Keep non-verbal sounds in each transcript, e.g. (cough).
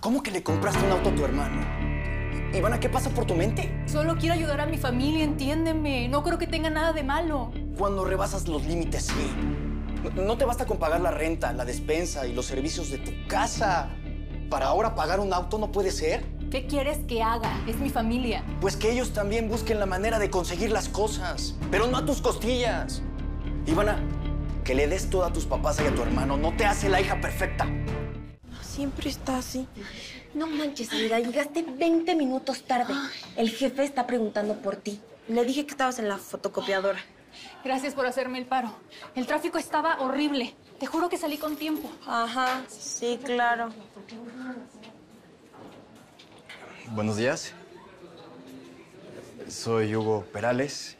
¿Cómo que le compraste un auto a tu hermano? Ivana, ¿qué pasa por tu mente? Solo quiero ayudar a mi familia, entiéndeme. No creo que tenga nada de malo. Cuando rebasas los límites, sí. No- No te basta con pagar la renta, la despensa y los servicios de tu casa. ¿Para ahora pagar un auto no puede ser? ¿Qué quieres que haga? Es mi familia. Pues que ellos también busquen la manera de conseguir las cosas, pero no a tus costillas. Ivana, que le des todo a tus papás y a tu hermano no te hace la hija perfecta. Siempre está así. No manches, amiga, llegaste 20 minutos tarde. El jefe está preguntando por ti. Le dije que estabas en la fotocopiadora. Gracias por hacerme el paro. El tráfico estaba horrible. Te juro que salí con tiempo. Ajá, sí, claro. Buenos días. Soy Hugo Perales.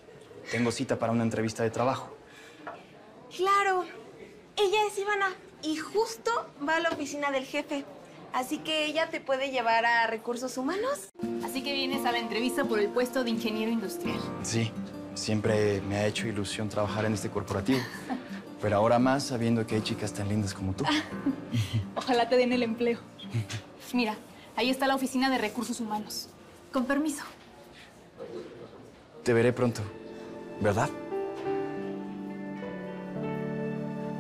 Tengo cita para una entrevista de trabajo. Claro. Ella es Ivana y justo va a la oficina del jefe. Así que ella te puede llevar a recursos humanos. Así que vienes a la entrevista por el puesto de ingeniero industrial. Sí, siempre me ha hecho ilusión trabajar en este corporativo. (laughs) Pero ahora más sabiendo que hay chicas tan lindas como tú. (laughs) Ojalá te den el empleo. (laughs) Mira, ahí está la oficina de recursos humanos. Con permiso. Te veré pronto, ¿verdad?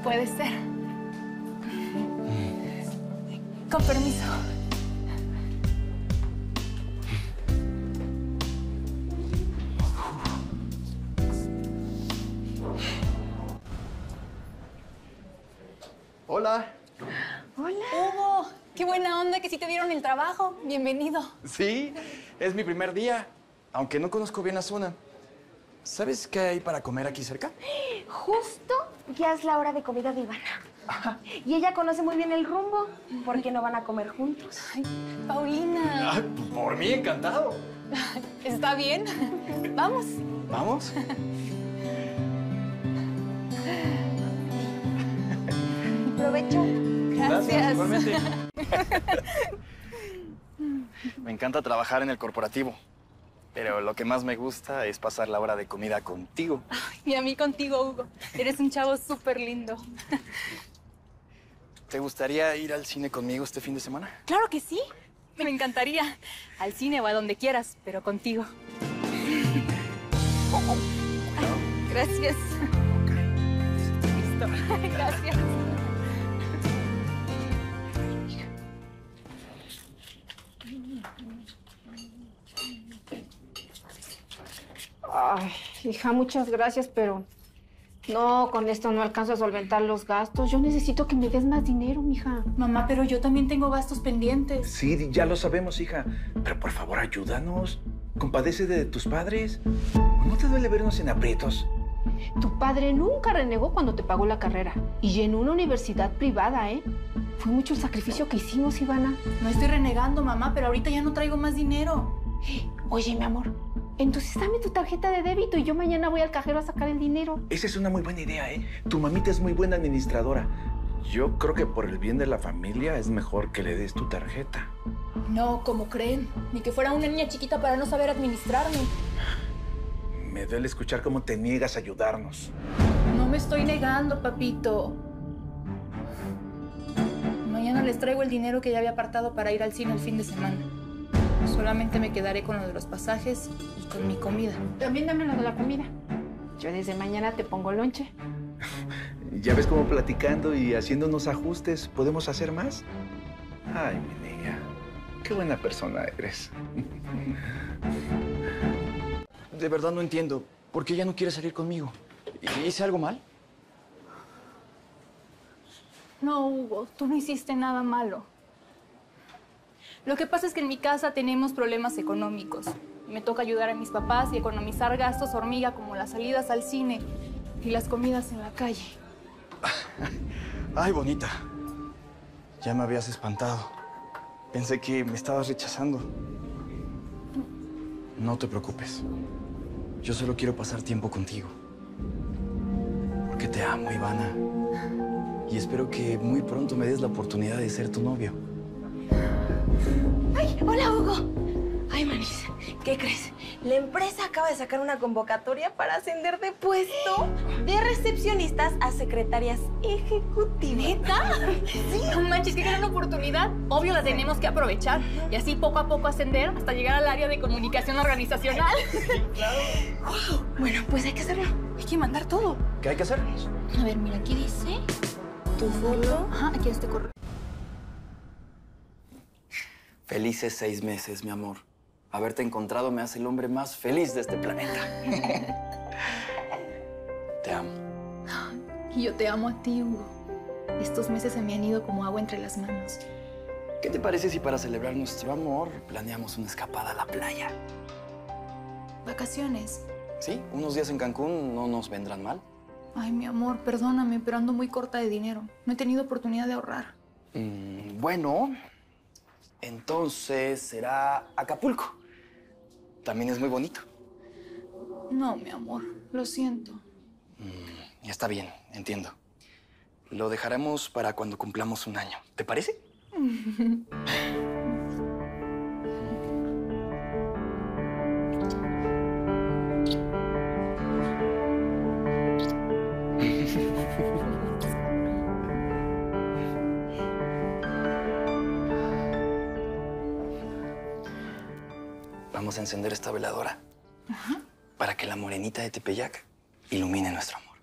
Puede ser. Con permiso. Hola. Hugo, qué buena onda que sí te dieron el trabajo. Bienvenido. Sí, es mi primer día, aunque no conozco bien la zona. ¿Sabes qué hay para comer aquí cerca? (gasps) Justo ya es la hora de comida de Ivana. (laughs) Y ella conoce muy bien el rumbo. ¿Por qué no van a comer juntos? Ay, Paulina. Por mí, encantado. (laughs) ¿Está bien? (laughs) Vamos. ¿Vamos? Provecho. Gracias. igualmente. me encanta trabajar en el corporativo, pero lo que más me gusta es pasar la hora de comida contigo. Y a mí contigo, Hugo. Eres un chavo súper lindo. ¿Te gustaría ir al cine conmigo este fin de semana? Claro que sí. Me encantaría. Al cine o a donde quieras, pero contigo. (laughs) Ay, gracias. (laughs) Listo. Gracias. Ay, hija, muchas gracias, pero no, con esto no alcanzo a solventar los gastos. Yo necesito que me des más dinero, mija. Mamá, pero yo también tengo gastos pendientes. Sí, ya lo sabemos, hija. Pero por favor, ayúdanos. Compadece de tus padres. ¿No te duele vernos en aprietos? Tu padre nunca renegó cuando te pagó la carrera y en una universidad privada, ¿eh? Fue mucho el sacrificio que hicimos, Ivana. No estoy renegando, mamá, pero ahorita ya no traigo más dinero. Oye, mi amor, entonces dame tu tarjeta de débito y yo mañana voy al cajero a sacar el dinero. Esa es una muy buena idea, ¿eh? Tu mamita es muy buena administradora. Yo creo que por el bien de la familia es mejor que le des tu tarjeta. No, como creen. Ni que fuera una niña chiquita para no saber administrarme. Me duele escuchar cómo te niegas a ayudarnos. No me estoy negando, papito. Mañana les traigo el dinero que ya había apartado para ir al cine el fin de semana. Solamente me quedaré con lo de los pasajes y con mi comida. También dame lo de la comida. Yo desde mañana te pongo lonche. (laughs) Ya ves cómo platicando y haciendo unos ajustes podemos hacer más. Ay, mi niña. Qué buena persona eres. De verdad no entiendo. ¿Por qué ella no quiere salir conmigo? ¿Hice algo mal? No, Hugo, tú no hiciste nada malo. Lo que pasa es que en mi casa tenemos problemas económicos. Me toca ayudar a mis papás y economizar gastos hormiga como las salidas al cine y las comidas en la calle. (laughs) Ay, bonita. Ya me habías espantado. Pensé que me estabas rechazando. No te preocupes. Yo solo quiero pasar tiempo contigo. Porque te amo, Ivana. Y espero que muy pronto me des la oportunidad de ser tu novio. ¡Ay, hola, Hugo! Ay, Manis, ¿qué crees? La empresa acaba de sacar una convocatoria para ascender de puesto de recepcionistas a secretarias ejecutivas. ¿Neta? No manches, qué gran oportunidad. Obvio la tenemos que aprovechar y así poco a poco ascender hasta llegar al área de comunicación organizacional. Bueno, pues hay que hacerlo. Hay que mandar todo. ¿Qué hay que hacer? A ver, mira, aquí dice. Tu foto. Ajá, aquí este correo. Felices seis meses, mi amor. Haberte encontrado me hace el hombre más feliz de este planeta. (laughs) Te amo. Y yo te amo a ti, Hugo. Estos meses se me han ido como agua entre las manos. ¿Qué te parece si para celebrar nuestro amor planeamos una escapada a la playa? Vacaciones. Sí, unos días en Cancún no nos vendrán mal. Ay, mi amor, perdóname, pero ando muy corta de dinero. No he tenido oportunidad de ahorrar. Mm, bueno, entonces será Acapulco. También es muy bonito. No, mi amor, lo siento. Ya está bien, entiendo. Lo dejaremos para cuando cumplamos un año. ¿Te parece? (laughs) Vamos a encender esta veladora para que la morenita de Tepeyac ilumine nuestro amor.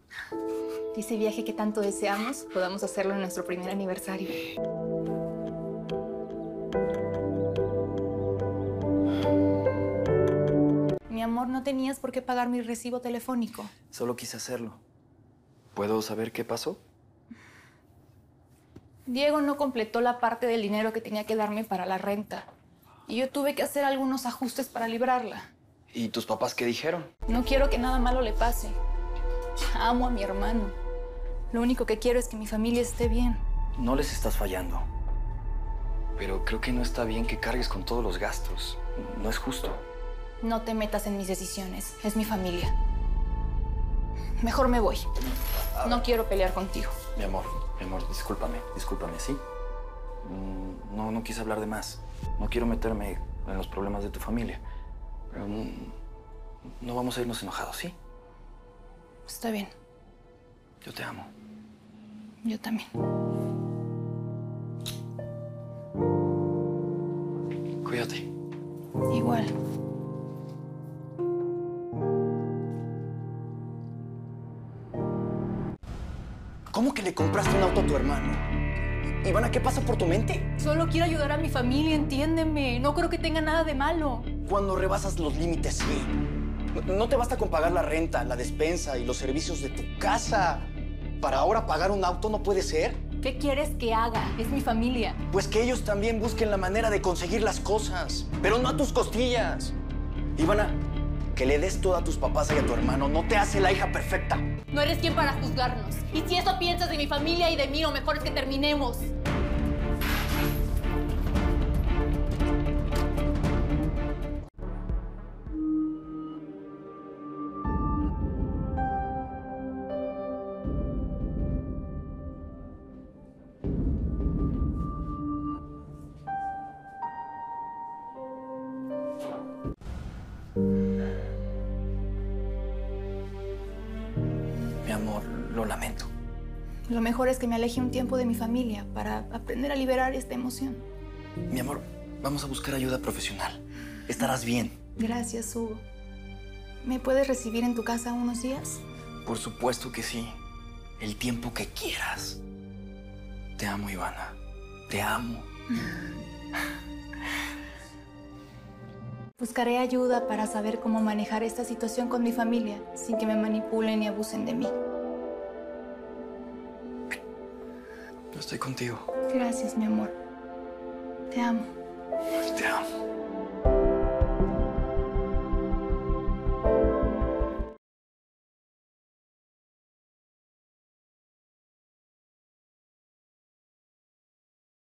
Y ese viaje que tanto deseamos, podamos hacerlo en nuestro primer aniversario. Mi amor, no tenías por qué pagar mi recibo telefónico. Solo quise hacerlo. ¿Puedo saber qué pasó? Diego no completó la parte del dinero que tenía que darme para la renta. Y yo tuve que hacer algunos ajustes para librarla. ¿Y tus papás qué dijeron? No quiero que nada malo le pase. Amo a mi hermano. Lo único que quiero es que mi familia esté bien. No les estás fallando. Pero creo que no está bien que cargues con todos los gastos. No es justo. No te metas en mis decisiones. Es mi familia. Mejor me voy. No quiero pelear contigo. Mi amor, mi amor, discúlpame, discúlpame, ¿sí? Mm, No, no quise hablar de más. No quiero meterme en los problemas de tu familia. Pero mm, no vamos a irnos enojados, ¿sí? Está bien. Yo te amo. Yo también. Cuídate. Igual. ¿Cómo que le compraste un auto a tu hermano? Ivana, ¿qué pasa por tu mente? Solo quiero ayudar a mi familia, entiéndeme. No creo que tenga nada de malo. Cuando rebasas los límites, sí. No- No te basta con pagar la renta, la despensa y los servicios de tu casa. Para ahora pagar un auto no puede ser. ¿Qué quieres que haga? Es mi familia. Pues que ellos también busquen la manera de conseguir las cosas, pero no a tus costillas. Ivana, que le des todo a tus papás y a tu hermano no te hace la hija perfecta. No eres quien para juzgarnos. Y si eso piensas de mi familia y de mí, lo mejor es que terminemos. Amor, lo lamento. Lo mejor es que me aleje un tiempo de mi familia para aprender a liberar esta emoción. Mi amor, vamos a buscar ayuda profesional. Estarás bien. Gracias, Hugo. ¿Me puedes recibir en tu casa unos días? Por supuesto que sí. El tiempo que quieras. Te amo, Ivana. Te amo. (laughs) Buscaré ayuda para saber cómo manejar esta situación con mi familia sin que me manipulen y abusen de mí. Yo estoy contigo. Gracias, mi amor. Te amo. Te amo.